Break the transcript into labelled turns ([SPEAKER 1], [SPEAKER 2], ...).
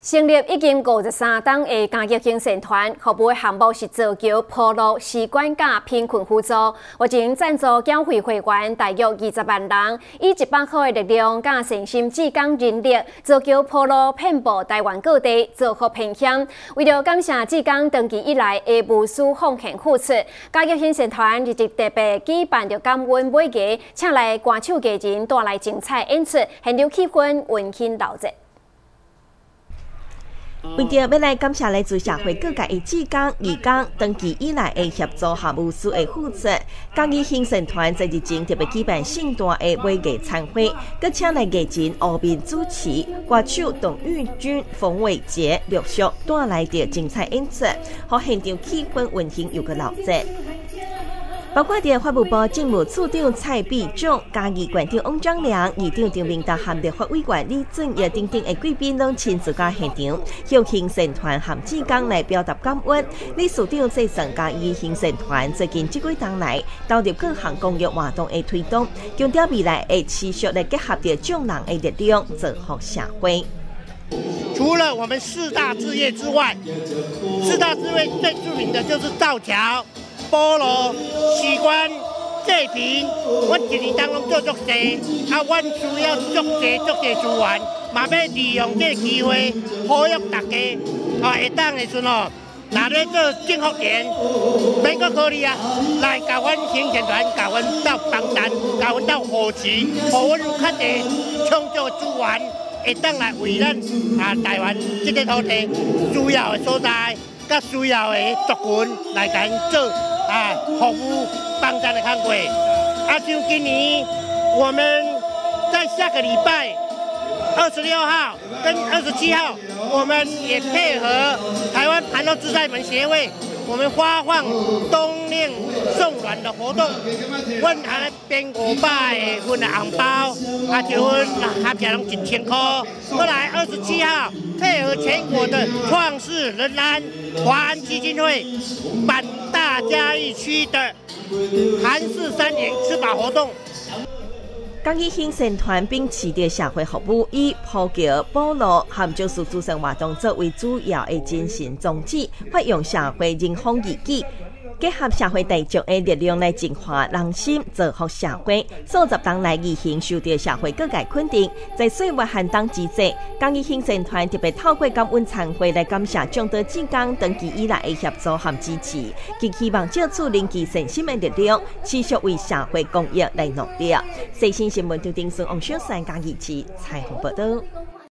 [SPEAKER 1] 成立已经五十三档的家业精神团，服务项目是造桥、铺路、士管甲贫困互助。目前赞助教会会员大约二十万人，以一百块的力量、甲诚心、志工人力，造桥铺路遍布台湾各地，造福偏乡。为了感谢志工长期以来的无私奉献付出，家业精神团日前特别举办着感恩美节，请来歌手艺人带来精彩演出，现场气氛温馨闹热。
[SPEAKER 2] 为着要来感谢来自社会各界的志工、义工，长期以来的协助和无私的付出，嘉义兴盛团在日前特别举办盛大的美艺餐会，佮请来艺人敖斌主持，歌手董玉君、冯伟杰陆续带来着精彩演出，和现场气氛温馨又个闹热。包括伫法务部政务处长蔡必忠、嘉义县长翁章良、议长张明达、含立法委员李俊业等等的贵宾拢亲自到现场，向行善团含志工来表达感恩。李处长介绍嘉义行善团最近这几当来投入各项公益活动的推动，强调未来会持续来结合着众人的力量，造福社会。
[SPEAKER 3] 除了我们四大置业之外，四大置业最著名的就是造桥。菠萝、士官、济平，阮一年当中做足济，啊，阮需要足济足济资源，嘛要利用这个机会，呼吁大家，啊，会当的时候，拿咧做政福田，免阁考虑啊，来甲阮行政团，甲阮到帮单，甲阮到扶持，互阮有较济创造资源，会当来为咱啊台湾这个土地需要的所在，甲需要的族群来甲因做。啊，服务帮咱的看过。啊，就今年我们在下个礼拜二十六号跟二十七号，我们也配合台湾盘龙自在门协会，我们发放冬令送暖的活动。阮还编五百份的红包，啊，就阮合起拢一千块。后来二十七号配合全国的创世人安华安基金会办。大嘉义区的韩式三年吃饱活动，
[SPEAKER 2] 刚义兴盛团并持着社会服务，以普及、保路、含就是组成活动作为主要的进行宗旨，发扬社会人风义举。结合社会大众的力量来净化人心，造福社会。数十当来义行受到社会各界肯定，在岁末寒冬之际，公益行政团特别透过感恩餐会来感谢众多晋江长期以来的协助和支持，并希望借助凝聚诚心的力量，持续为社会公益来努力。最新新闻就丁顺王小山加一起采访报道。